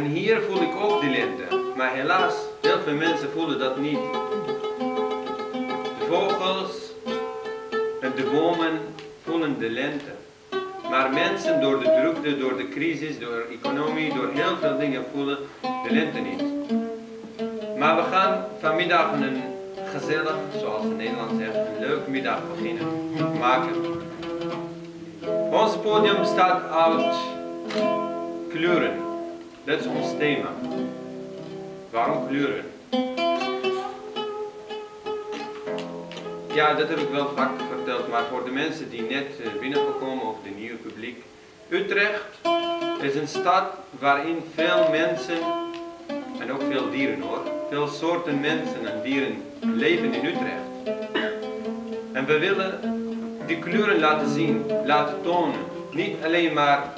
En hier voel ik ook die lente. Maar helaas, heel veel mensen voelen dat niet. De vogels en de bomen voelen de lente. Maar mensen door de drukte, door de crisis, door de economie, door heel veel dingen voelen de lente niet. Maar we gaan vanmiddag een gezellig, zoals in Nederland zegt, een leuke middag beginnen maken. Ons podium bestaat uit kleuren. Dat is ons thema. Waarom kleuren? Ja, dat heb ik wel vaak verteld, maar voor de mensen die net eh, binnengekomen of de nieuwe publiek. Utrecht is een stad waarin veel mensen, en ook veel dieren hoor, veel soorten mensen en dieren leven in Utrecht. En we willen die kleuren laten zien, laten tonen. Niet alleen maar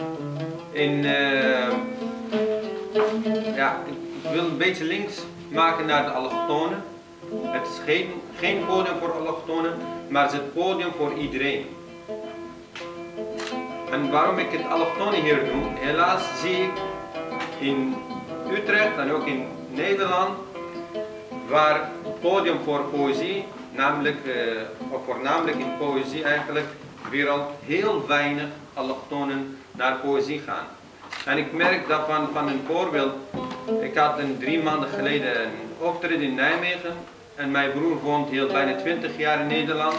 in, eh, ja, ik wil een beetje links maken naar de allochtonen. Het is geen, podium voor allochtonen, maar het is het podium voor iedereen. En waarom ik het allochtonen hier doe, helaas zie ik in Utrecht en ook in Nederland, waar het podium voor poëzie, namelijk, uh, of voornamelijk in poëzie eigenlijk, weer al heel weinig allochtonen naar poëzie gaan. En ik merk dat van, van een voorbeeld, ik had een drie maanden geleden een optreden in Nijmegen en mijn broer woont heel bijna 20 jaar in Nederland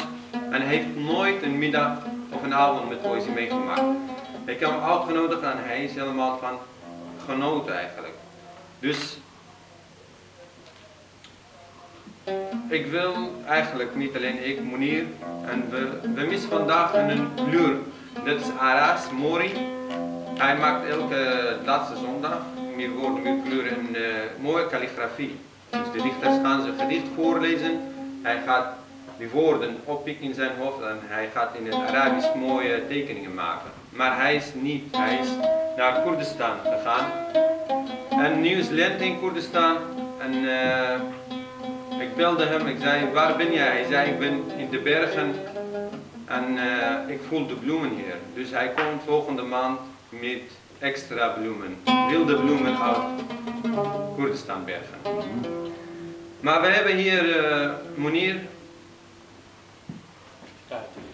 en heeft nooit een middag of een avond met poëzie meegemaakt. Ik heb hem uitgenodigd en hij is helemaal van genoten eigenlijk. Dus ik wil eigenlijk niet alleen ik, Monier, en we, we missen vandaag een kleur. Dat is Aras Mori. Hij maakt elke laatste zondag, meer woorden, meer kleuren, een uh, mooie kalligrafie. Dus de dichters gaan zijn gedicht voorlezen. Hij gaat die woorden oppikken in zijn hoofd en hij gaat in het Arabisch mooie tekeningen maken. Maar hij is niet, hij is naar Koerdistan gegaan. En lente in Koerdistan. En uh, ik belde hem, ik zei, waar ben jij? Hij zei, ik ben in de bergen en uh, ik voel de bloemen hier. Dus hij komt volgende maand met extra bloemen, wilde bloemen uit Koerdistanbergen. Maar we hebben hier uh, Monier.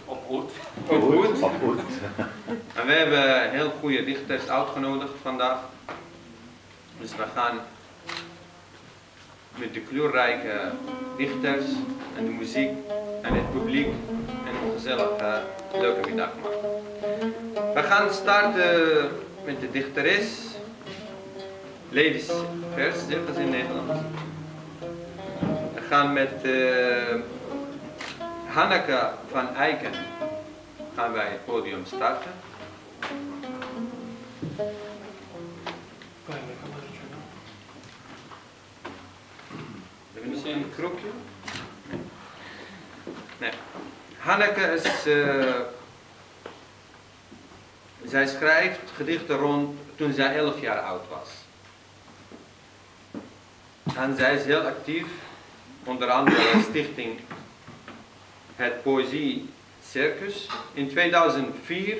Op goed. Op goed. En we hebben heel goede dichters uitgenodigd vandaag. Dus we gaan met de kleurrijke dichters en de muziek en het publiek een gezellige, leuke middag maken. We gaan starten met de dichteres. Ladies ze in Nederland. We gaan met uh, Hanneke van Eiken gaan wij het podium starten. Hebben misschien een krokje? Nee. Hanneke is... Uh, zij schrijft gedichten rond toen zij 11 jaar oud was. En zij is heel actief, onder andere stichting Het Poëzie Circus. In 2004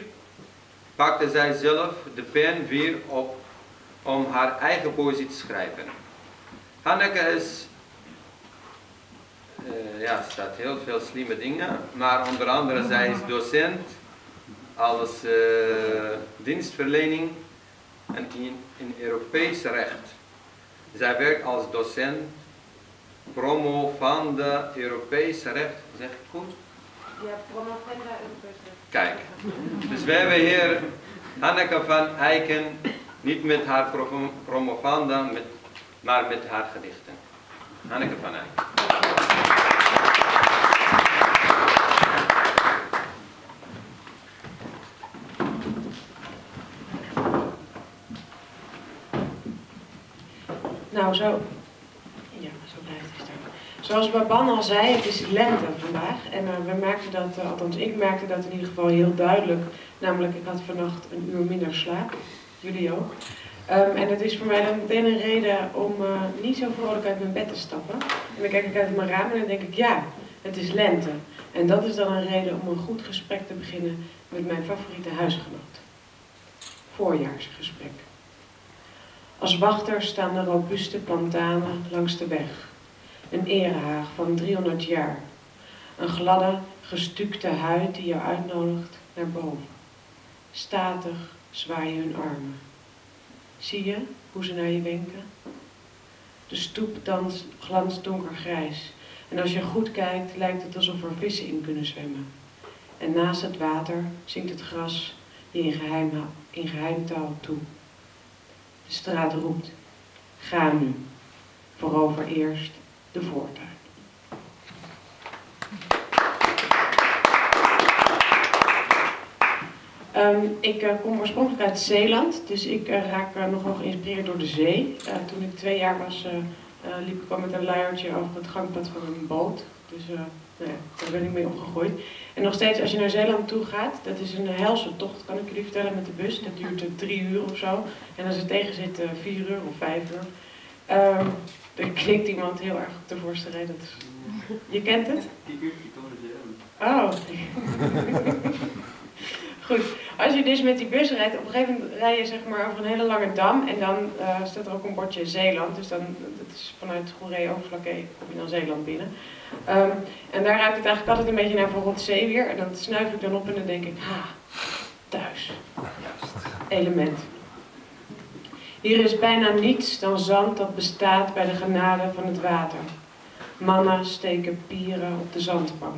pakte zij zelf de pen weer op om haar eigen poëzie te schrijven. Hanneke is, uh, ja, staat heel veel slimme dingen, maar onder andere zij is docent als uh, dienstverlening en in, in Europees recht. Zij werkt als docent promo van de Europese recht, zeg ik goed? Ja, promovenda Europese recht. Kijk, dus we hebben hier Hanneke van Eiken, niet met haar promovanda, met, maar met haar gedichten. Hanneke van Eiken. Nou, zo. Ja, zo blijft het staan. Zoals Baban al zei, het is lente vandaag. En uh, we merkten dat, uh, althans ik merkte dat in ieder geval heel duidelijk. Namelijk, ik had vannacht een uur minder slaap. Jullie ook. Um, en het is voor mij dan meteen een reden om uh, niet zo vrolijk uit mijn bed te stappen. En dan kijk ik uit mijn raam en dan denk ik, ja, het is lente. En dat is dan een reden om een goed gesprek te beginnen met mijn favoriete huisgenoot. Voorjaarsgesprek. Als wachter staan de robuuste plantanen langs de weg. Een erehaag van 300 jaar. Een gladde, gestukte huid die jou uitnodigt naar boven. Statig zwaaien hun armen. Zie je hoe ze naar je wenken? De stoep glanst donkergrijs. En als je goed kijkt, lijkt het alsof er vissen in kunnen zwemmen. En naast het water zingt het gras je in, geheim, in toe. Straat roept, ga nu, voorover eerst de voortuin. Um, ik uh, kom oorspronkelijk uit Zeeland, dus ik uh, raak uh, nogal geïnspireerd door de zee. toen ik twee jaar was, liep ik al met een luiertje over het gangpad van een boot. Dus nou ja, daar ben ik mee opgegroeid. En nog steeds, als je naar Zeeland toe gaat, dat is een helse tocht, kan ik jullie vertellen, met de bus. Dat duurt drie uur of zo. En als het tegen zit, vier uur of vijf uur. Um, er klinkt iemand heel erg op de voorste rij. Dat is... Je kent het? Die uur, die komen Oh. Als je dus met die bus rijdt, op een gegeven moment rij je zeg maar over een hele lange dam en dan uh, staat er ook een bordje Zeeland. Dus dan, dat is vanuit Goeree Overflakke kom je dan Zeeland binnen. Um, en daar ruikt het eigenlijk altijd een beetje naar voor zeewier. En dan snuif ik dan op en dan denk ik, ha, thuis. Element. Hier is bijna niets dan zand dat bestaat bij de genade van het water. Mannen steken pieren op de zandbank.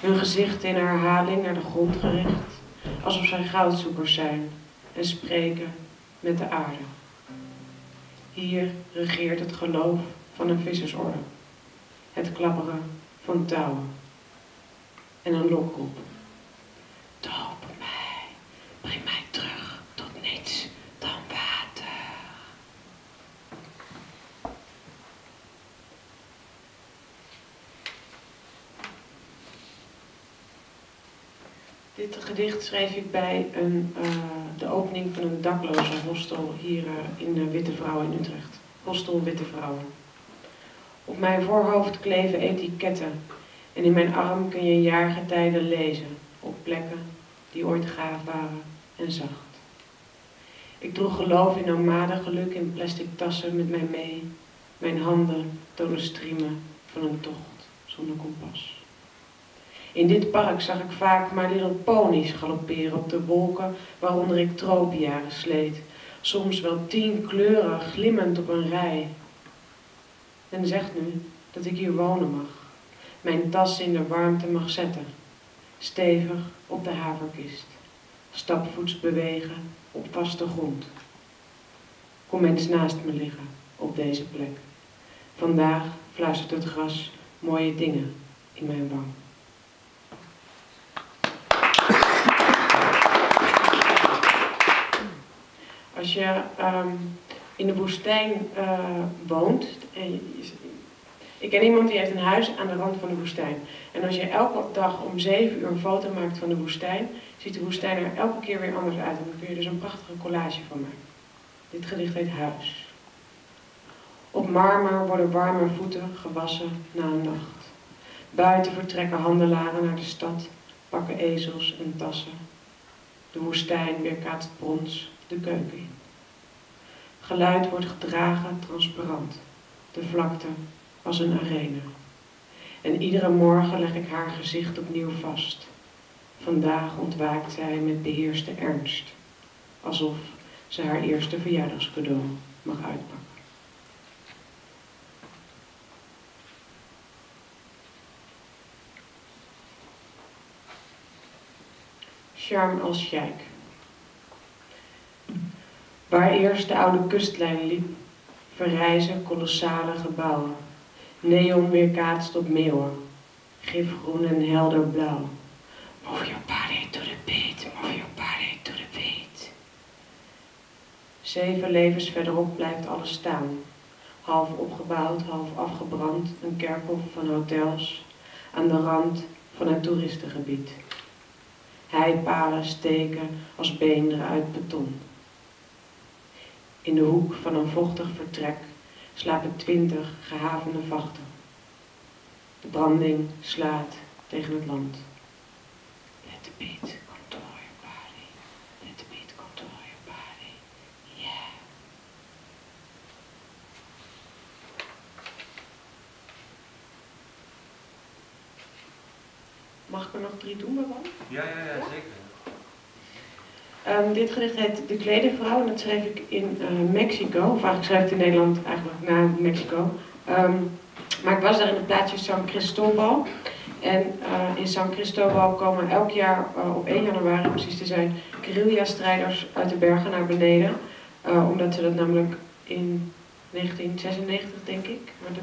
Hun gezicht in herhaling naar de grond gericht alsof zij goudzoekers zijn en spreken met de aarde. Hier regeert het geloof van een vissersorde, het klapperen van touwen en een lokroep. Doop mij, breng mij terug tot niets dan water. Dit gedicht schreef ik bij een, uh, de opening van een dakloze hostel hier uh, in de Witte Vrouwen in Utrecht. Hostel Witte Vrouwen. Op mijn voorhoofd kleven etiketten en in mijn arm kun je jaargetijden lezen op plekken die ooit gaaf waren en zacht. Ik droeg geloof in nomade geluk in plastic tassen met mij mee. Mijn handen tonen striemen van een tocht zonder kompas. In dit park zag ik vaak My Little Ponies galopperen op de wolken waaronder ik tropenjaren sleet. Soms wel tien kleuren glimmend op een rij. En zegt nu dat ik hier wonen mag. Mijn tas in de warmte mag zetten. Stevig op de haverkist. Stapvoets bewegen op vaste grond. Kom eens naast me liggen op deze plek. Vandaag fluistert het gras mooie dingen in mijn wang. Als je um, in de woestijn uh, woont. En je, ik ken iemand die heeft een huis aan de rand van de woestijn. En als je elke dag om 7 uur een foto maakt van de woestijn, ziet de woestijn er elke keer weer anders uit. En dan kun je dus een prachtige collage van maken. Dit gedicht heet Huis. Op marmer worden warme voeten gewassen na een nacht. Buiten vertrekken handelaren naar de stad, pakken ezels en tassen. De woestijn weerkaatst brons de keuken. Geluid wordt gedragen transparant. De vlakte als een arena. En iedere morgen leg ik haar gezicht opnieuw vast. Vandaag ontwaakt zij met beheerste ernst. Alsof ze haar eerste verjaardagscadeau mag uitpakken. Charm als Sheikh. Waar eerst de oude kustlijn liep, verrijzen kolossale gebouwen. Neon weerkaatst op meeuwen, gifgroen en helder blauw. Move your body to the beat, move your body to the beat. Zeven levens verderop blijft alles staan. Half opgebouwd, half afgebrand, een kerkhof van hotels aan de rand van het toeristengebied. Heipalen steken als beenderen uit beton. In de hoek van een vochtig vertrek slapen twintig gehavende vachten. De branding slaat tegen het land. Let the beat control your body. Let the beat control your body. Yeah. Mag ik er nog drie doen, Baban? Ja, ja, ja, zeker. Um, dit gedicht heet De Kledenvrouw en dat schreef ik in uh, Mexico. Of eigenlijk schreef ik in Nederland, eigenlijk na Mexico. Um, maar ik was daar in het plaatsje San Cristobal. En uh, in San Cristobal komen elk jaar uh, op 1 januari precies te zijn guerrilla-strijders uit de bergen naar beneden. omdat ze dat namelijk in 1996, denk ik, maar dat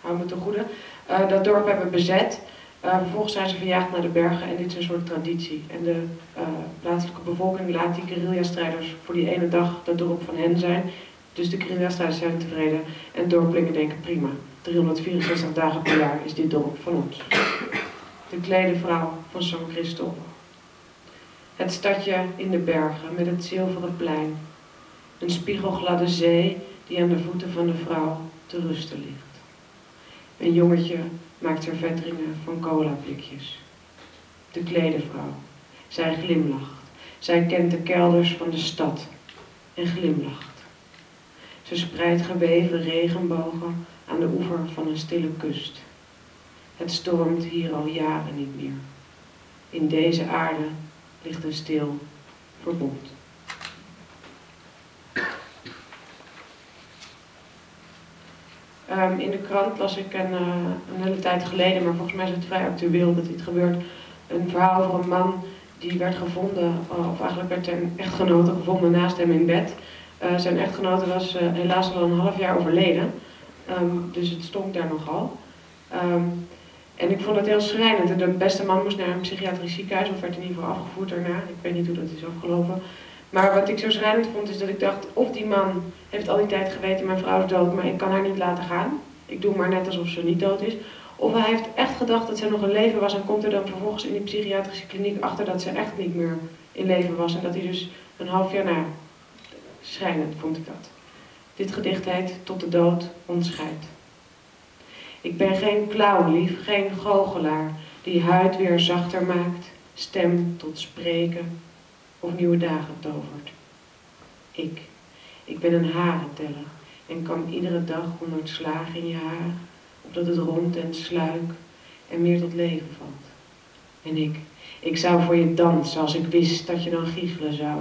hou me te goede, dat dorp hebben bezet. Uh, vervolgens zijn ze verjaagd naar de bergen en dit is een soort traditie. En de uh, plaatselijke bevolking laat die guerrilla-strijders voor die ene dag dat dorp van hen zijn. Dus de guerrilla-strijders zijn tevreden en dorpelingen denken prima. 364 dagen per jaar is dit dorp van ons. De klede vrouw van San Cristobal. Het stadje in de bergen met het zilveren plein. Een spiegelgladde zee die aan de voeten van de vrouw te rusten ligt. Een jongetje maakt servetringen van colablikjes. De kledenvrouw. Zij glimlacht. Zij kent de kelders van de stad en glimlacht. Ze spreidt geweven regenbogen aan de oever van een stille kust. Het stormt hier al jaren niet meer. In deze aarde ligt een stil verbond. Um, in de krant las ik een, uh, een, hele tijd geleden, maar volgens mij is het vrij actueel dat dit gebeurt. Een verhaal over een man die werd gevonden, uh, of eigenlijk werd zijn echtgenote gevonden naast hem in bed. Uh, zijn echtgenote was helaas al een half jaar overleden, um, dus het stonk daar nogal. Um, en ik vond het heel schrijnend. De beste man moest naar een psychiatrisch ziekenhuis, of werd in ieder geval afgevoerd daarna. Ik weet niet hoe dat is afgelopen. Maar wat ik zo schrijnend vond is dat ik dacht, of die man heeft al die tijd geweten, mijn vrouw is dood, maar ik kan haar niet laten gaan. Ik doe maar net alsof ze niet dood is. Of hij heeft echt gedacht dat ze nog in leven was en komt er dan vervolgens in die psychiatrische kliniek achter dat ze echt niet meer in leven was. En dat hij dus een half jaar na, schrijnend vond ik dat. Dit gedicht heet Tot de dood ons scheidt. Ik ben geen clown, lief, geen goochelaar die huid weer zachter maakt, stem tot spreken, of nieuwe dagen tovert. Ik, ik ben een harenteller en kan iedere dag honderd slagen in je haar, opdat het rond en sluik en meer tot leven valt. En ik, ik zou voor je dansen als ik wist dat je dan giechelen zou,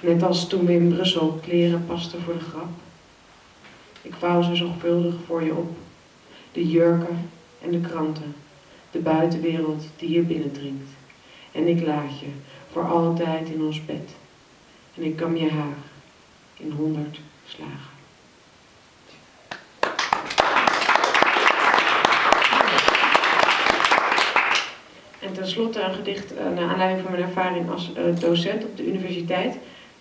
net als toen we in Brussel kleren pasten voor de grap. Ik vouw ze zorgvuldig voor je op, de jurken en de kranten, de buitenwereld die hier binnendringt. En ik laat je, voor altijd in ons bed. En ik kam je haar in honderd slagen. En tenslotte een gedicht uh, naar aanleiding van mijn ervaring als uh, docent op de universiteit.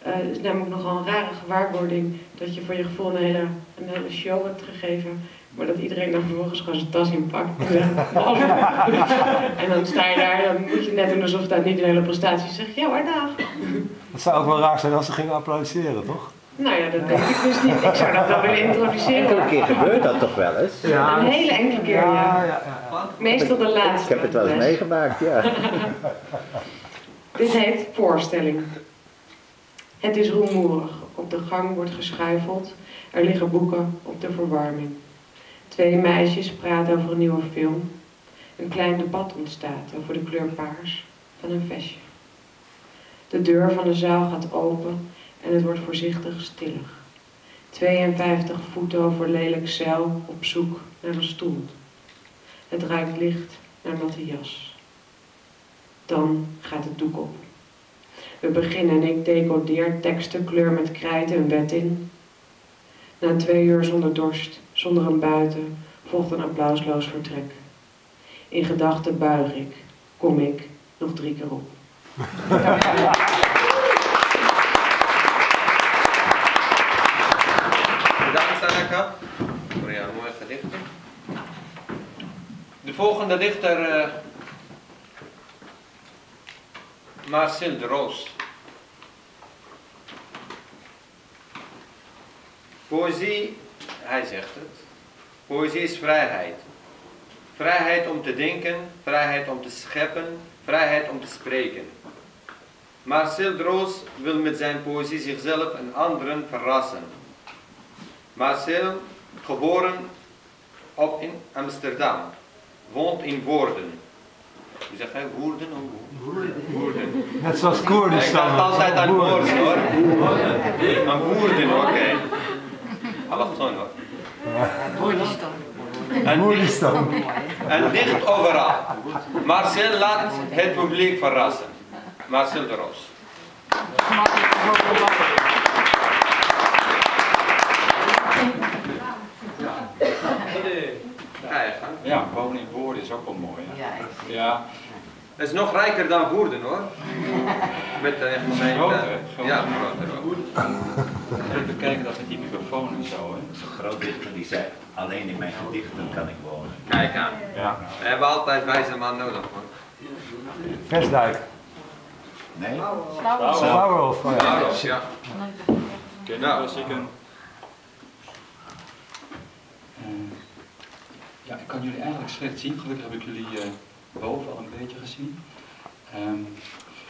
Uh, het is namelijk nogal een rare gewaarwording dat je voor je gevoel een hele, een hele show hebt gegeven maar dat iedereen dan vervolgens gewoon zijn tas inpakt. en dan sta je daar, dan moet je net doen alsof dat niet een hele prestatie is. Zeg ja maar dag. Het zou ook wel raar zijn als ze gingen applaudisseren, toch? Nou ja, dat denk ik dus niet. Ik zou dat wel willen introduceren. Enkele keer gebeurt dat toch wel eens? Ja, een hele enkele keer, ja. ja. ja, ja Meestal de laatste. Ik heb het wel eens meegemaakt, ja. Dit heet voorstelling. Het is rumoerig Op de gang wordt geschuifeld. Er liggen boeken op de verwarming. Twee meisjes praten over een nieuwe film. Een klein debat ontstaat over de kleur paars van een vestje. De deur van de zaal gaat open en het wordt voorzichtig stiller. 52 voeten over lelijk zeil op zoek naar een stoel. Het ruikt licht naar natte jas. Dan gaat het doek op. We beginnen en ik decodeer teksten, kleur met krijt en wet in. Na twee uur zonder dorst, zonder een buiten, volgt een applausloos vertrek. In gedachten buig ik, kom ik, nog drie keer op. Bedankt Tanaka voor jouw mooie gedichten. De volgende dichter, eh, Marcel de Roos. Poëzie, hij zegt het, poëzie is vrijheid. Vrijheid om te denken, vrijheid om te scheppen, vrijheid om te spreken. Marcel de Roos wil met zijn poëzie zichzelf en anderen verrassen. Marcel, geboren op in Amsterdam, woont in Woerden. Hoe zeg jij Woerden of Woerden? Net zoals Ik Koerdistan. dacht altijd aan Woerden hoor. Maar Woerden, oké. Allochtoon hoor. En dicht, Koerdistan. en dicht overal. Marcel laat het publiek verrassen. Marcel de Roos. Ja, wonen in woorden is ook wel mooi. Ja, ik- Ja, Het is nog rijker dan Woerden hoor. Met de gemeente. Groter, groter. Ja, groter ook. even kijken dat met die microfoon en zo. Hè? Zo'n groot dichter die zei, alleen in mijn gedichten kan ik wonen. Kijk aan. Ja. We hebben altijd wijze man nodig hoor. Vestdijk. Nee? Slauwerhof. Oh ja. Ken Nou. was ik een. Eh, ja, ik kan jullie eigenlijk slecht zien. Gelukkig heb ik jullie eh, boven al een beetje gezien. Ehm,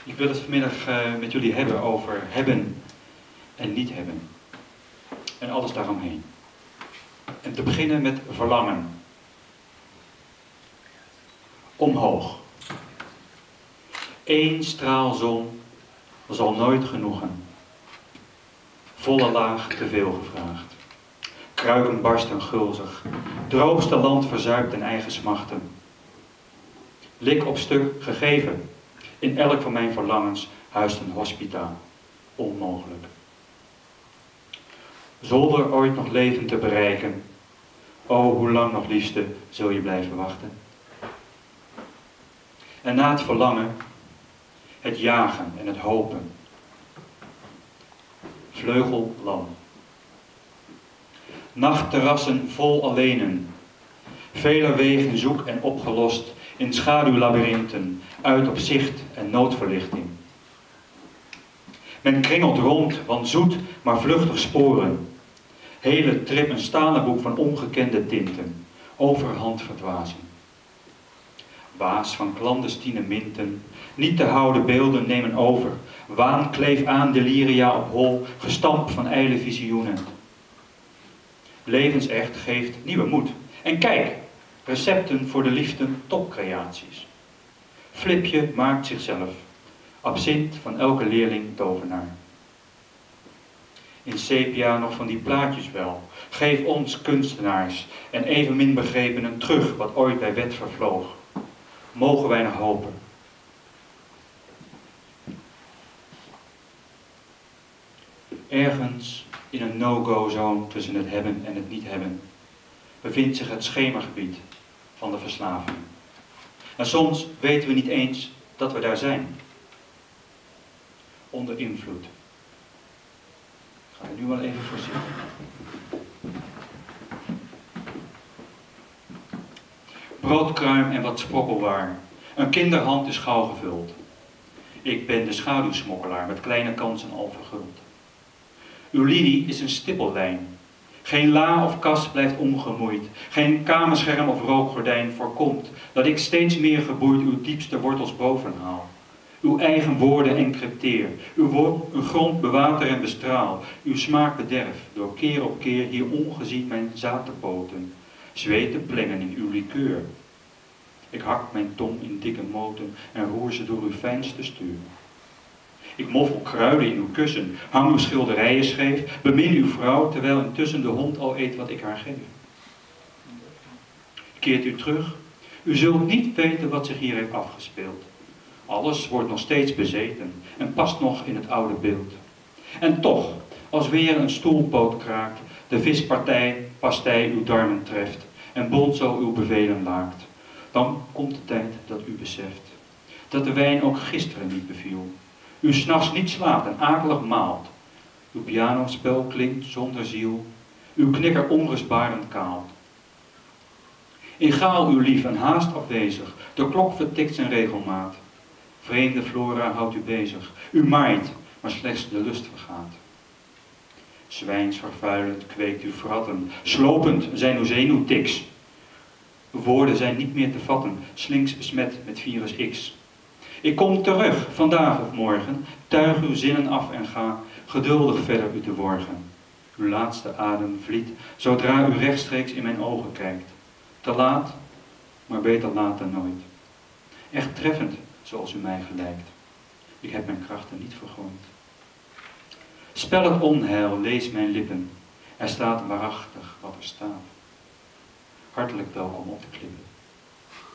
ik wil het vanmiddag eh, met jullie hebben over hebben en niet hebben. En alles daaromheen. En te beginnen met verlangen. Omhoog. Eén straal zon zal nooit genoegen. Volle laag te veel gevraagd. Kruiken barsten gulzig. Droogste land verzuipt in eigen smachten. Lik op stuk gegeven. In elk van mijn verlangens huist een hospita. Onmogelijk. Zonder ooit nog leven te bereiken. O, hoe lang nog liefste zul je blijven wachten? En na het verlangen, het jagen en het hopen. Vleugellam. Nachtterrassen vol alleenen. Vele wegen zoek en opgelost in schaduwlabyrinthen, uit op zicht en noodverlichting. Men kringelt rond, want zoet, maar vluchtig sporen. Hele trip een stalen boek van ongekende tinten, overhand verdwazing. Waas van clandestine minten, niet te houden beelden nemen over. Waan kleef aan deliria op hol, gestamp van ijle visioenen. Levensecht geeft nieuwe moed. En kijk, recepten voor de liefde topcreaties. Flipje maakt zichzelf, absint van elke leerling tovenaar. In sepia nog van die plaatjes wel. Geef ons kunstenaars en evenmin begrepenen terug wat ooit bij wet vervloog. Mogen wij nog hopen. Ergens in een no-go zone tussen het hebben en het niet hebben bevindt zich het schemergebied van de verslaving. En soms weten we niet eens dat we daar zijn. Onder invloed. Ga er nu wel even voorzien. Broodkruim en wat sprokkelwaar. Een kinderhand is gauw gevuld. Ik ben de schaduwsmokkelaar met kleine kansen al verguld. Uw linie is een stippellijn. Geen la of kast blijft ongemoeid. Geen kamerscherm of rookgordijn voorkomt dat ik steeds meer geboeid uw diepste wortels boven haal. Uw eigen woorden encrypteer. Uw, uw grond bewater en bestraal. Uw smaak bederf. Door keer op keer hier ongezien mijn zaad te poten. Zweten plengen in uw likeur. Ik hak mijn tong in dikke moten en roer ze door uw fijnste stuur. Ik moffel kruiden in uw kussen, hang uw schilderijen scheef, bemin uw vrouw, terwijl intussen de hond al eet wat ik haar geef. Keert u terug, u zult niet weten wat zich hier heeft afgespeeld. Alles wordt nog steeds bezeten en past nog in het oude beeld. En toch, als weer een stoelpoot kraakt, de vispartij, pastei uw darmen treft en bonzo uw bevelen laakt, dan komt de tijd dat u beseft dat de wijn ook gisteren niet beviel. U s'nachts niet slaapt en akelig maalt. Uw pianospel klinkt zonder ziel, uw knikker onrustbarend kaalt. In gaal uw lief en haast afwezig, de klok vertikt zijn regelmaat. Vreemde flora houdt u bezig, u maait, maar slechts de lust vergaat. Zwijnsvervuilend kweekt uw fratten, slopend zijn uw zenuwtiks. Uw woorden zijn niet meer te vatten, slinks besmet met virus X. Ik kom terug, vandaag of morgen, tuig uw zinnen af en ga, geduldig verder u te worgen. Uw laatste adem vliet, zodra u rechtstreeks in mijn ogen kijkt. Te laat, maar beter laat dan nooit. Echt treffend, zoals u mij gelijkt. Ik heb mijn krachten niet vergooid. Spel het onheil, lees mijn lippen. Er staat waarachtig wat er staat. Hartelijk welkom op de klippen.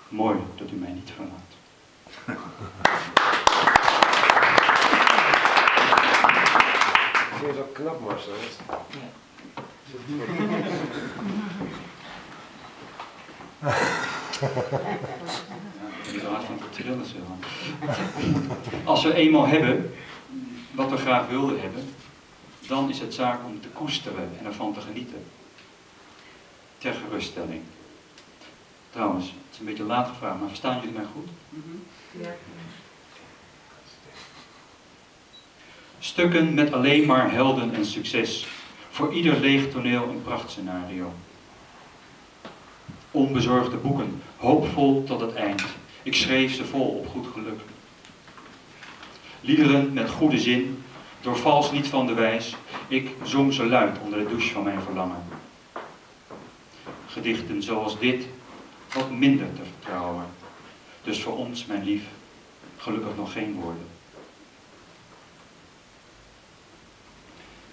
Mooi dat u mij niet verlaat. Ik vind het wel knap, Marcel. Hard van te trillen zo. Als we eenmaal hebben wat we graag wilden hebben, dan is het zaak om te koesteren en ervan te genieten. Ter geruststelling. Trouwens, het is een beetje laat gevraagd, maar verstaan jullie mij goed? Stukken met alleen maar helden en succes. Voor ieder leeg toneel een prachtscenario. Onbezorgde boeken, hoopvol tot het eind. Ik schreef ze vol op goed geluk. Liederen met goede zin, door vals niet van de wijs. Ik zong ze luid onder de douche van mijn verlangen. Gedichten zoals dit, wat minder te vertrouwen. Dus voor ons, mijn lief, gelukkig nog geen woorden.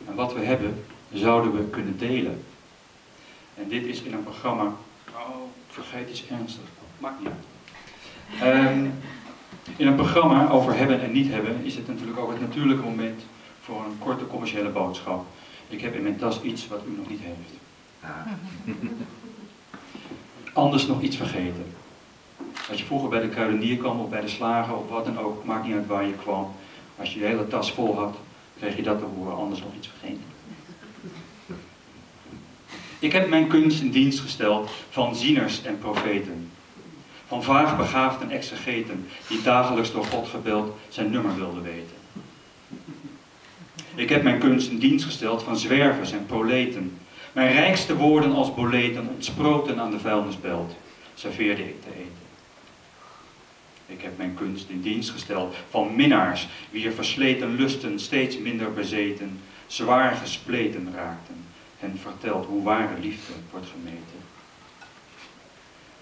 En wat we hebben, zouden we kunnen delen. En dit is in een programma. Oh, ik vergeet iets ernstigs. Maakt niet uit. Ehm, in een programma over hebben en niet hebben is het natuurlijk ook het natuurlijke moment voor een korte commerciële boodschap. Ik heb in mijn tas iets wat u nog niet heeft. Anders nog iets vergeten. Als je vroeger bij de kruidenier kwam of bij de slager of wat dan ook, maakt niet uit waar je kwam. Als je je hele tas vol had, kreeg je dat te horen, anders nog iets vergeten. Ik heb mijn kunst in dienst gesteld van zieners en profeten. Van vaag begaafden exegeten die dagelijks door God gebeld zijn nummer wilden weten. Ik heb mijn kunst in dienst gesteld van zwervers en proleten. Mijn rijkste woorden als boleten ontsproten aan de vuilnisbelt, serveerde ik te eten. Ik heb mijn kunst in dienst gesteld van minnaars, wier versleten lusten steeds minder bezeten, zwaar gespleten raakten, en verteld hoe ware liefde wordt gemeten.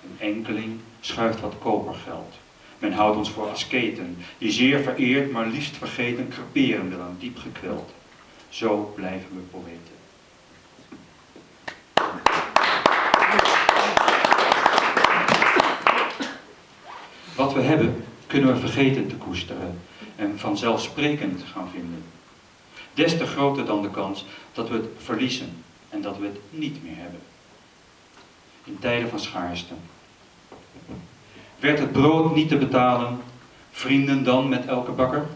Een enkeling schuift wat kopergeld. Men houdt ons voor asketen, die zeer vereerd, maar liefst vergeten, creperen willen, diep gekweld. Zo blijven we poëten. Wat we hebben, kunnen we vergeten te koesteren en vanzelfsprekend gaan vinden. Des te groter dan de kans dat we het verliezen en dat we het niet meer hebben. In tijden van schaarste. Werd het brood niet te betalen, vrienden dan met elke bakker?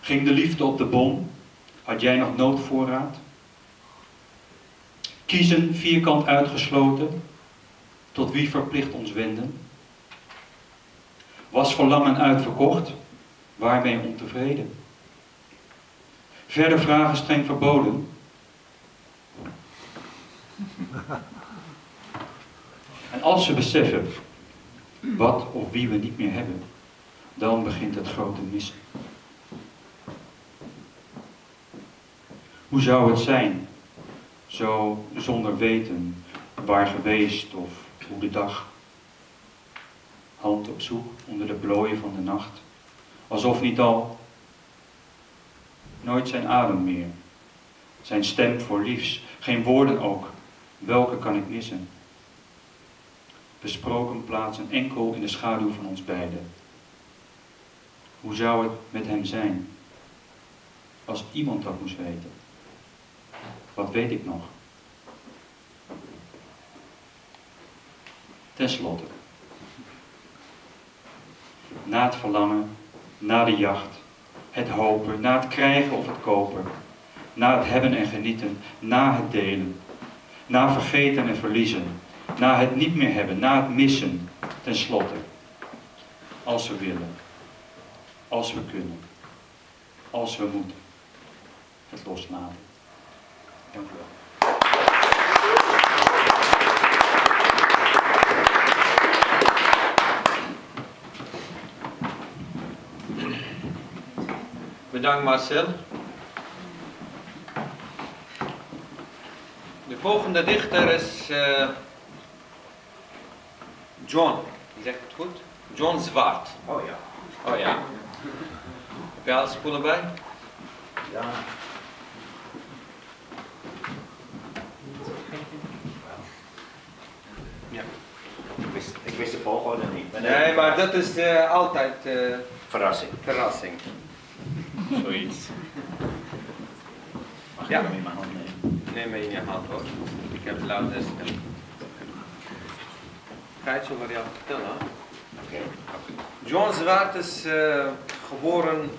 Ging de liefde op de bom? Had jij nog noodvoorraad? Kiezen vierkant uitgesloten, tot wie verplicht ons wenden? Was verlangen uitverkocht, waarmee ontevreden? Verder vragen streng verboden. En als ze beseffen wat of wie we niet meer hebben, dan begint het grote missen. Hoe zou het zijn, zo zonder weten waar geweest of hoe de dag? Hand op zoek onder de plooien van de nacht, alsof niet al, nooit zijn adem meer, zijn stem voor liefs, geen woorden ook, welke kan ik missen? Besproken plaatsen enkel in de schaduw van ons beiden. Hoe zou het met hem zijn? Als iemand dat moest weten. Wat weet ik nog? Ten slotte. Na het verlangen, na de jacht, het hopen, na het krijgen of het kopen, na het hebben en genieten, na het delen, na vergeten en verliezen, na het niet meer hebben, na het missen, ten slotte. Als we willen, als we kunnen, als we moeten, het loslaten. Dank u wel. Bedankt Marcel. De volgende dichter is eh, John. Zeg ik het goed? John Zwart. Oh ja. Oh ja. Heb je alle spullen bij? Ja. Ja. Ik wist, ik wist de volgorde niet. Ben Nee, maar dat is eh, altijd eh, Verrassing. verrassing. Zoiets. Mag Ja. ik hem in mijn hand nemen? Neem me in je hand hoor. Ik heb luid stem. Ga je het zo jou vertellen? Oké. John Zwart is eh, geboren,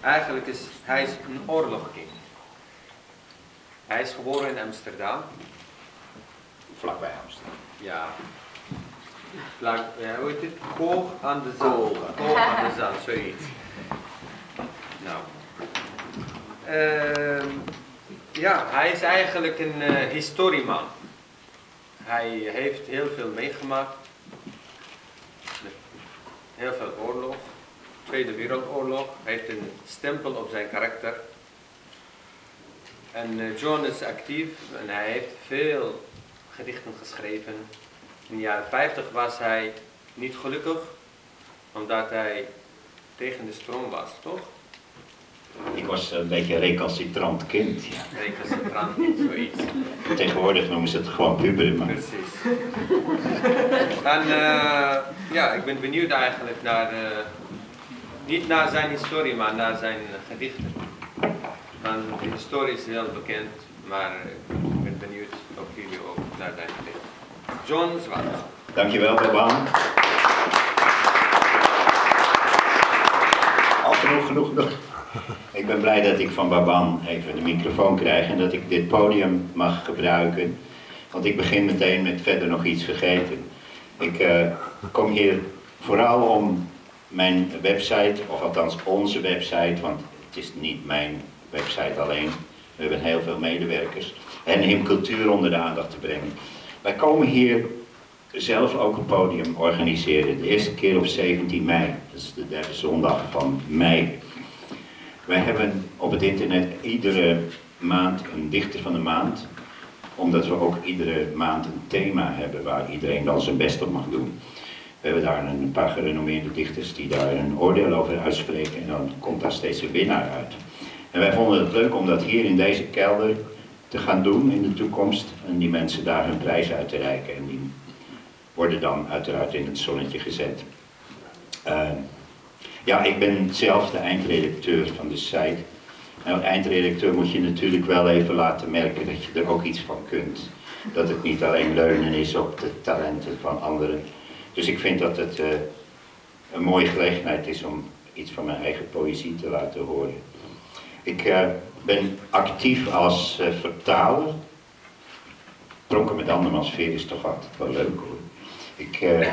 eigenlijk is hij is een oorlogkind. Hij is geboren in Amsterdam. Vlakbij Amsterdam. Ja. Vlak, ja, hoe heet het? Koog aan de zand. Koog. Koog aan de zand, zoiets. Nou. Ehm, ja, hij is eigenlijk een eh, historieman. Hij heeft heel veel meegemaakt. Heel veel oorlog. Tweede Wereldoorlog. Hij heeft een stempel op zijn karakter. En eh, John is actief en hij heeft veel gedichten geschreven. In de jaren 50 was hij niet gelukkig, omdat hij tegen de stroom was, toch? Ik was een beetje een recalcitrant kind. Ja. Recalcitrant, zoiets. Tegenwoordig noemen ze het gewoon puberen. Maar Precies. En eh, ja, ik ben benieuwd eigenlijk naar, eh, niet naar zijn historie, maar naar zijn gedichten. Want de historie is heel bekend, maar ik ben benieuwd of jullie ook naar zijn gedichten. John Zwart. Dankjewel, Baban. Al genoeg, genoeg, genoeg. Ik ben blij dat ik van Baban even de microfoon krijg en dat ik dit podium mag gebruiken. Want ik begin meteen met verder nog iets vergeten. Ik eh, kom hier vooral om mijn website, of althans onze website, want het is niet mijn website alleen. We hebben heel veel medewerkers. En in cultuur onder de aandacht te brengen. Wij komen hier zelf ook een podium organiseren. De eerste keer op 17 mei. Dat is de derde zondag van mei. Wij hebben op het internet iedere maand een dichter van de maand. Omdat we ook iedere maand een thema hebben waar iedereen dan zijn best op mag doen. We hebben daar een paar gerenommeerde dichters die daar een oordeel over uitspreken en dan komt daar steeds een winnaar uit. En wij vonden het leuk om dat hier in deze kelder te gaan doen in de toekomst en die mensen daar hun prijs uit te reiken. En die worden dan uiteraard in het zonnetje gezet. Uh, ja, ik ben zelf de eindredacteur van de site. En als eindredacteur moet je natuurlijk wel even laten merken dat je er ook iets van kunt. Dat het niet alleen leunen is op de talenten van anderen. Dus ik vind dat het uh, een mooie gelegenheid is om iets van mijn eigen poëzie te laten horen. Ik uh, ben actief als uh, vertaler. Dronken met andermans veer is toch altijd wel leuk hoor. Ik,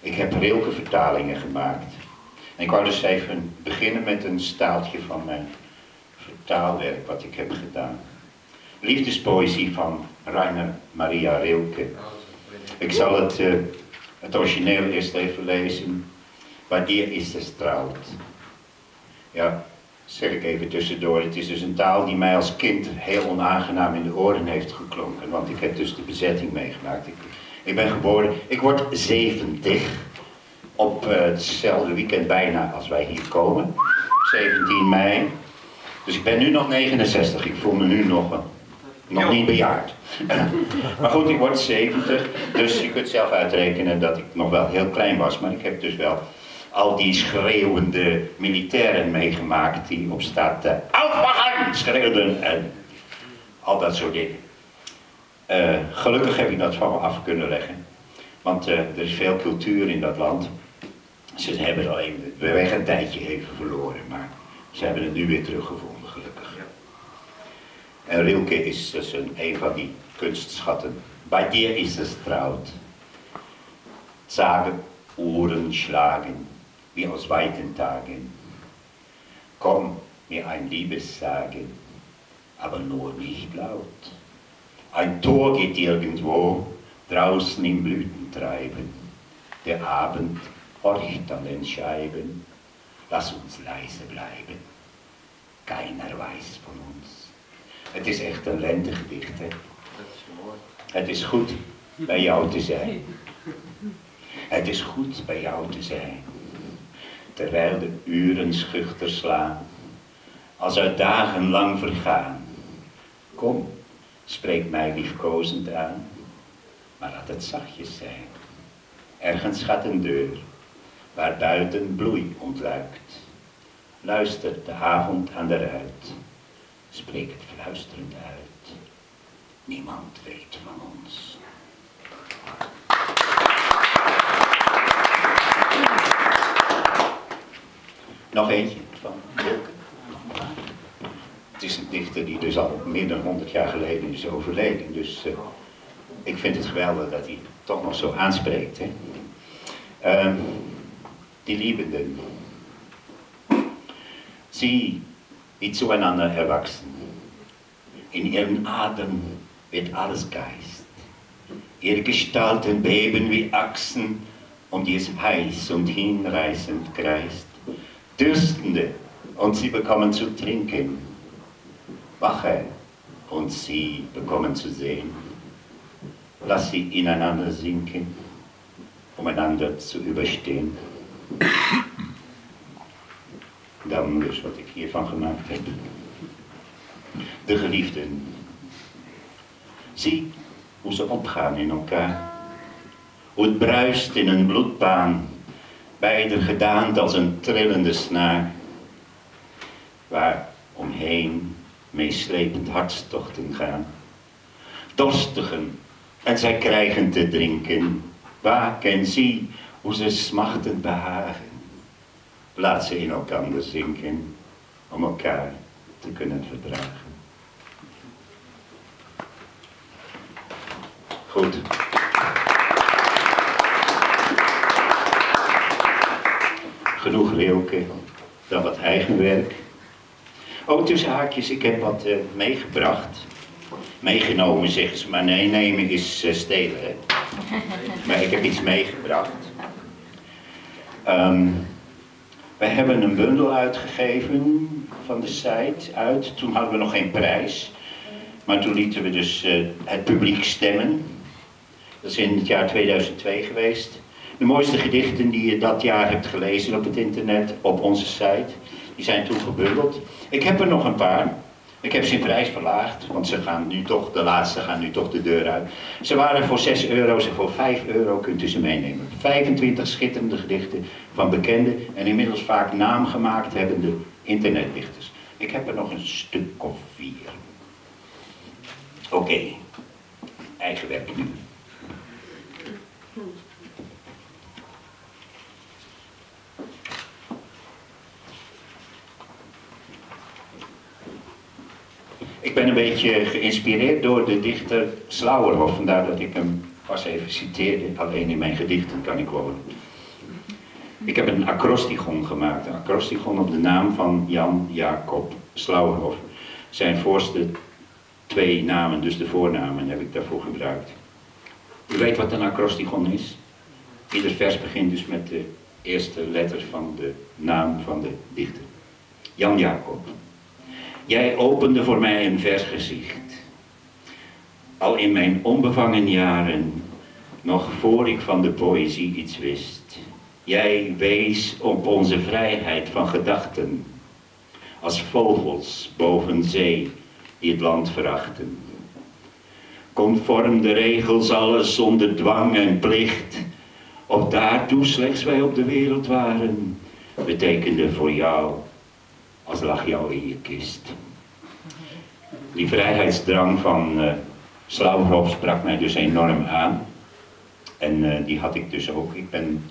ik heb Rilke vertalingen gemaakt. Ik wou dus even beginnen met een staaltje van mijn vertaalwerk wat ik heb gedaan. Liefdespoëzie van Rainer Maria Rilke. Ik zal het, het origineel eerst even lezen. Wanneer is es trouwt? Ja, zeg ik even tussendoor. Het is dus een taal die mij als kind heel onaangenaam in de oren heeft geklonken. Want ik heb dus de bezetting meegemaakt. Ik, ik ben geboren, ik word 70 op eh, hetzelfde weekend bijna als wij hier komen. 17 mei. Dus ik ben nu nog 69. Ik voel me nu nog, eh, nog niet bejaard. maar goed, ik word 70. Dus je kunt zelf uitrekenen dat ik nog wel heel klein was. Maar ik heb dus wel al die schreeuwende militairen meegemaakt die op staat te uh, schreeuwden en al dat soort dingen. Uh, gelukkig heb ik dat van me af kunnen leggen. Want uh, er is veel cultuur in dat land. Ze hebben het alleen de weg een tijdje even verloren, maar ze hebben het nu weer teruggevonden, gelukkig. En Rilke is dus een, een van die kunstschatten. Bij dir is es trouwt. Zagen, Ohren schlagen, wie aus weiten Tagen. Komm mir ein Liebessagen, aber nur nicht laut. Ein Tor geht irgendwo, draußen im Blütentreiben. Der Abend horcht an den Scheiben, lass uns leise bleiben. Keiner weiß von uns. Het is echt een lentegedicht, hè? Het is goed bij jou te zijn. Het is goed bij jou te zijn. Terwijl de uren schuchter slaan, als uit dagen lang vergaan. Kom, spreek mij liefkozend aan, maar laat het zachtjes zijn. Ergens gaat een deur, waar buiten bloei ontluikt. Luister de avond aan de ruit, spreek het fluisterend uit. Niemand weet van ons. Nog eentje van Wilke. Het is een dichter die dus al meer dan 100 jaar geleden is overleden. Dus uh, ik vind het geweldig dat hij toch nog zo aanspreekt. Hè? Uh, die Liebenden. Sie, die zueinander erwachsen. In ihrem Atem wird alles Geist. Ihre Gestalten beben wie Achsen, um die es heiß und hinreißend kreist. Dürstende, und sie bekommen zu trinken. Wache, und sie bekommen zu sehen. Lass sie ineinander sinken, um einander zu überstehen. Dan dus wat ik hiervan gemaakt heb. De geliefden. Zie hoe ze opgaan in elkaar. Hoe het bruist in een bloedbaan. Beide gedaand als een trillende snaar. Waar omheen meeslepend hartstochten gaan. Dorstigen en zij krijgen te drinken. Waak en zie hoe ze smachtend behagen. Laat ze in elkander zinken om elkaar te kunnen verdragen. Goed. Genoeg Rilke, dan wat eigen werk. Ook tussen haakjes, ik heb wat uh, meegebracht. Meegenomen zeggen ze, maar nee, nemen is uh, stelen. Hè? Maar ik heb iets meegebracht. Um, wij hebben een bundel uitgegeven van de site uit. Toen hadden we nog geen prijs. Maar toen lieten we dus uh, het publiek stemmen. Dat is in het jaar 2002 geweest. De mooiste gedichten die je dat jaar hebt gelezen op het internet, op onze site, die zijn toen gebundeld. Ik heb er nog een paar. Ik heb ze in prijs verlaagd, want ze gaan nu toch, de laatste gaan nu toch de deur uit. Ze waren voor 6 euro, en voor 5 euro kunt u ze meenemen. 25 schitterende gedichten van bekende en inmiddels vaak naamgemaakt hebbende internetdichters. Ik heb er nog een stuk of vier. Oké, okay. eigen werk nu. Ben een beetje geïnspireerd door de dichter Slauerhoff, vandaar dat ik hem pas even citeerde. Alleen in mijn gedichten kan ik wonen. Ik heb een acrostigon gemaakt, een acrostigon op de naam van Jan Jacob Slauerhoff. Zijn voorste twee namen, dus de voornamen, heb ik daarvoor gebruikt. U weet wat een acrostigon is? Ieder vers begint dus met de eerste letter van de naam van de dichter. Jan Jacob. Jij opende voor mij een vers gezicht. Al in mijn onbevangen jaren, nog voor ik van de poëzie iets wist. Jij wees op onze vrijheid van gedachten, als vogels boven zee die het land verachten. Conform de regels alles zonder dwang en plicht, of daartoe slechts wij op de wereld waren, betekende voor jou als lag jou in je kist. Die vrijheidsdrang van uh, sprak mij dus enorm aan. En uh, die had ik dus ook. Ik ben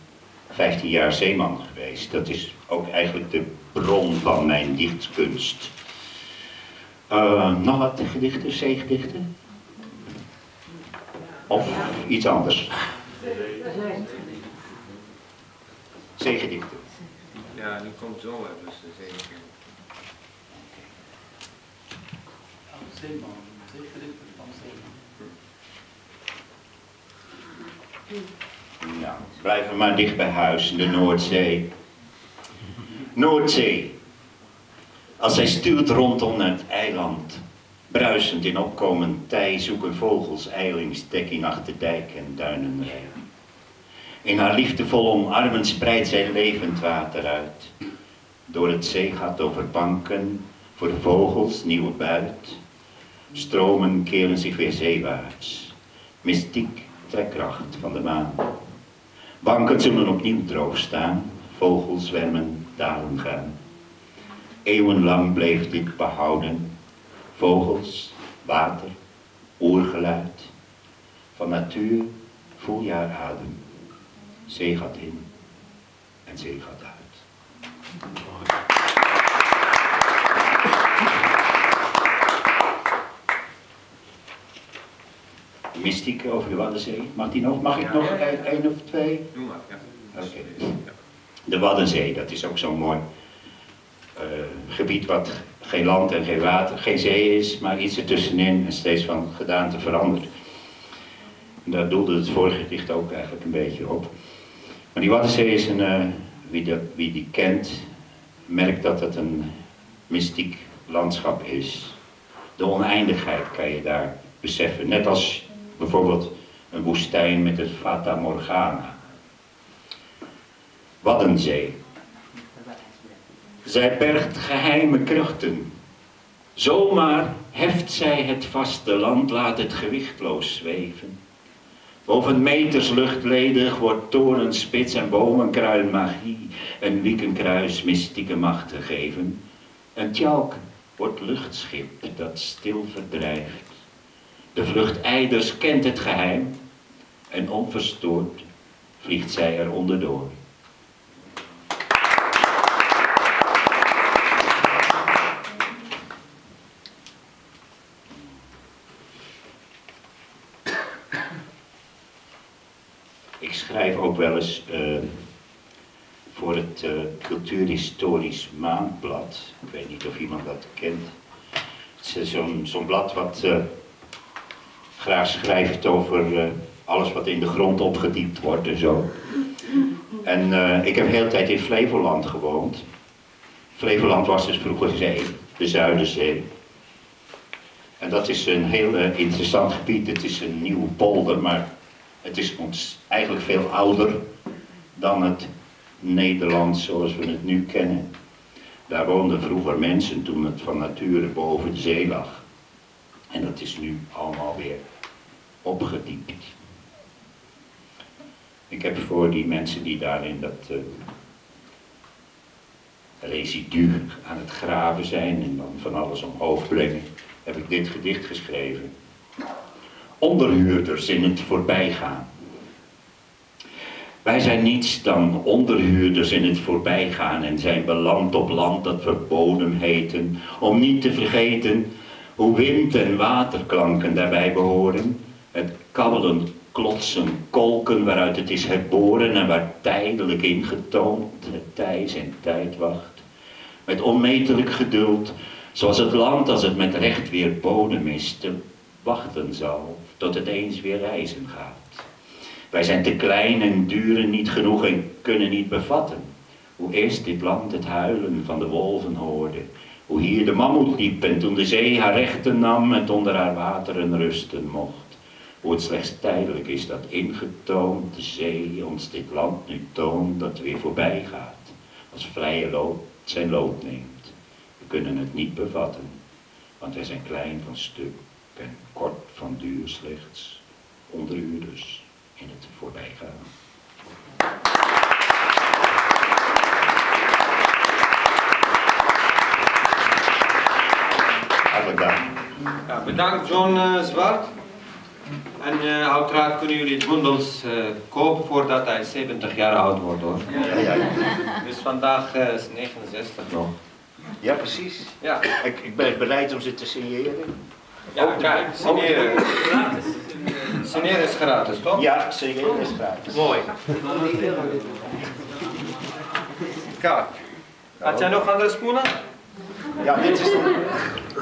15 jaar zeeman geweest. Dat is ook eigenlijk de bron van mijn dichtkunst. Nog wat gedichten, zeegedichten? Of iets anders? Zeegedichten. Ja, die komt zo dus de zee. Zeeman, zeegedichten van Zeeman. Nou, blijven maar dicht bij huis in de Noordzee. Noordzee. Als zij stuurt rondom het eiland, bruisend in opkomend tij zoeken vogels eilings dekking achter dijk en duinenrij. In haar liefdevol omarmen spreidt zij levend water uit. Door het zeegat over banken, voor vogels nieuwe buit. Stromen keren zich weer zeewaarts. Mystiek trekkracht van de maan. Banken zullen opnieuw droog staan, vogels zwemmen, dalen gaan. Eeuwenlang bleef dit behouden. Vogels, water, oergeluid. Van natuur voel je haar adem. Zee gaat in en zee gaat uit. Mystiek over de Waddenzee. Mag, die nog, mag ik nog één of twee? Doe maar, ja. Oké. De Waddenzee, dat is ook zo'n mooi uh, gebied wat geen land en geen water, geen zee is, maar iets ertussenin en steeds van gedaante verandert. En daar doelde het vorige gedicht ook eigenlijk een beetje op. Maar die Waddenzee is een, uh, wie, dat, wie die kent, merkt dat het een mystiek landschap is. De oneindigheid kan je daar beseffen. Net als bijvoorbeeld een woestijn met het Fata Morgana. Waddenzee. Zij bergt geheime krachten. Zomaar heft zij het vaste land, laat het gewichtloos zweven. Boven meters lucht ledig wordt toren spits en bomenkruin magie, een wiekenkruis mystieke macht gegeven. Een tjalk wordt luchtschip dat stil verdrijft. De vlucht Eiders kent het geheim en onverstoord vliegt zij er onderdoor. Ik schrijf ook wel eens uh, voor het uh, Cultuurhistorisch Maandblad. Ik weet niet of iemand dat kent. Het is zo'n zo blad wat uh, graag schrijft over alles wat in de grond opgediept wordt en zo. En ik heb de hele tijd in Flevoland gewoond. Flevoland was dus vroeger zee, de Zuiderzee. En dat is een heel interessant gebied. Het is een nieuwe polder, maar het is ons eigenlijk veel ouder dan het Nederland zoals we het nu kennen. Daar woonden vroeger mensen toen het van nature boven de zee lag. En dat is nu allemaal weer opgediept. Ik heb voor die mensen die daarin dat uh, residu aan het graven zijn en dan van alles omhoog brengen, heb ik dit gedicht geschreven onderhuurders in het voorbijgaan. Wij zijn niets dan onderhuurders in het voorbijgaan en zijn beland op land dat we bodem heten, om niet te vergeten hoe wind en waterklanken daarbij behoren, het kabbelen, klotsen, kolken waaruit het is herboren en waar tijdelijk ingetoond het tij zijn tijd wacht. Met onmetelijk geduld, zoals het land als het met recht weer bodem is, te wachten zal tot het eens weer reizen gaat. Wij zijn te klein en duren niet genoeg en kunnen niet bevatten. Hoe eerst dit land het huilen van de wolven hoorde. Hoe hier de mammoet liep en toen de zee haar rechten nam en onder haar wateren rusten mocht. Hoe het slechts tijdelijk is dat ingetoond de zee ons dit land nu toont dat weer voorbij gaat. Als vrije lood zijn lood neemt. We kunnen het niet bevatten, want wij zijn klein van stuk en kort van duur slechts. Onder u dus in het voorbijgaan. Hartelijk dank. Ja, bedankt John eh, Zwart. En eh, uiteraard kunnen jullie het bundels eh, kopen voordat hij 70 jaar oud wordt hoor. Ja, ja, ja. Dus vandaag eh, is 69 nog. ja precies. Ja, Ik, ik ben bereid om ze te signeren. ja kijk, signeren. Signeren is gratis toch? Ja, signeren is gratis. Mooi. Kijk. Had jij nog andere spoelen? Ja, dit is, een,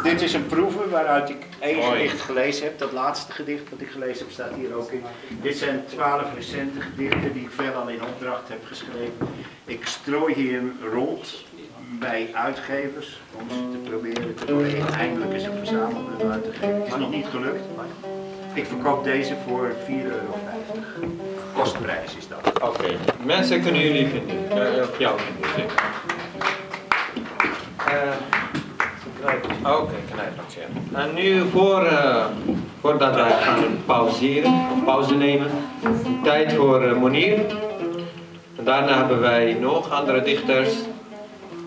dit is een proeven waaruit ik één gedicht gelezen heb. Dat laatste gedicht wat ik gelezen heb staat hier ook in. Dit zijn twaalf recente gedichten die ik veelal in opdracht heb geschreven. Ik strooi hier rond bij uitgevers om ze te proberen te doorheen eindelijk eens een verzamelbundel uit te geven. Het is nog niet gelukt, maar ik verkoop deze voor 4,50 euro. Kostprijs is dat. Oké, mensen kunnen jullie vinden. Eh, op jou vinden. zeker. Oké, knijpertje. En nu voor, eh, voordat wij gaan pauzeren, of pauze nemen, tijd voor eh, Monier. En daarna hebben wij nog andere dichters.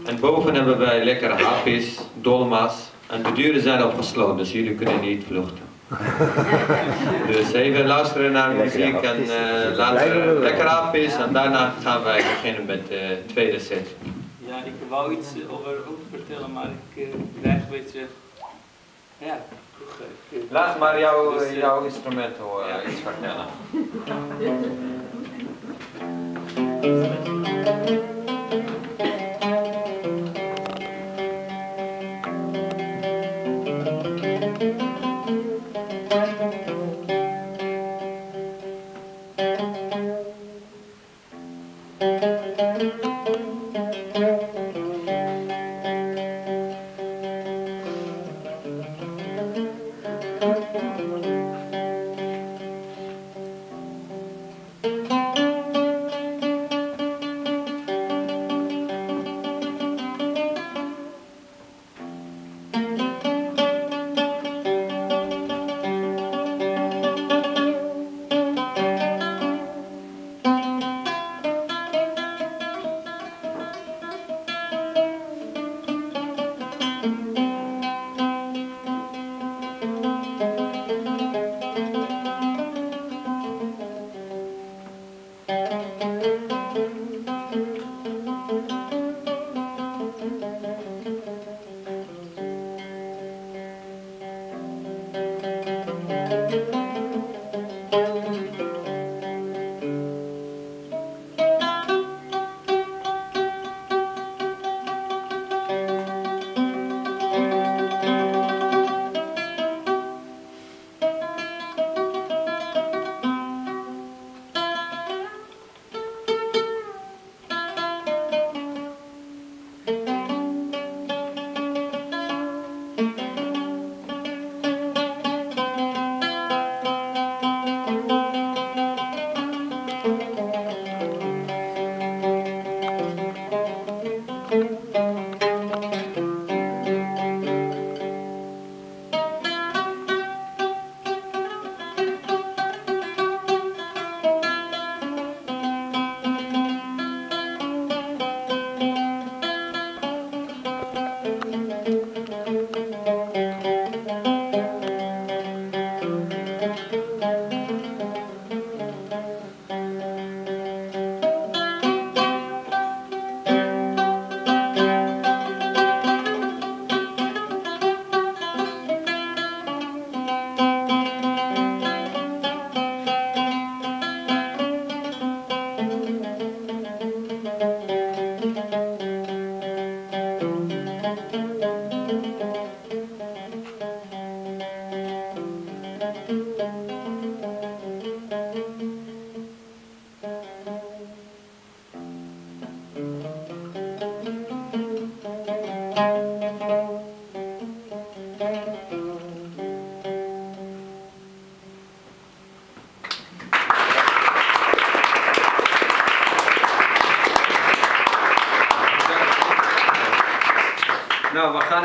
En boven hebben wij lekkere hapjes, dolma's. En de deuren zijn al gesloten, dus jullie kunnen niet vluchten. Dus even luisteren naar muziek en eh, later lekker hapjes. En daarna gaan wij beginnen met de tweede set. Ja, ik wou iets eh, over ook vertellen, maar ik eh, krijg een beetje. Ja, goed. Laat maar jouw, dus, eh, jouw instrument horen, ja. iets vertellen.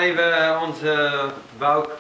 even onze buik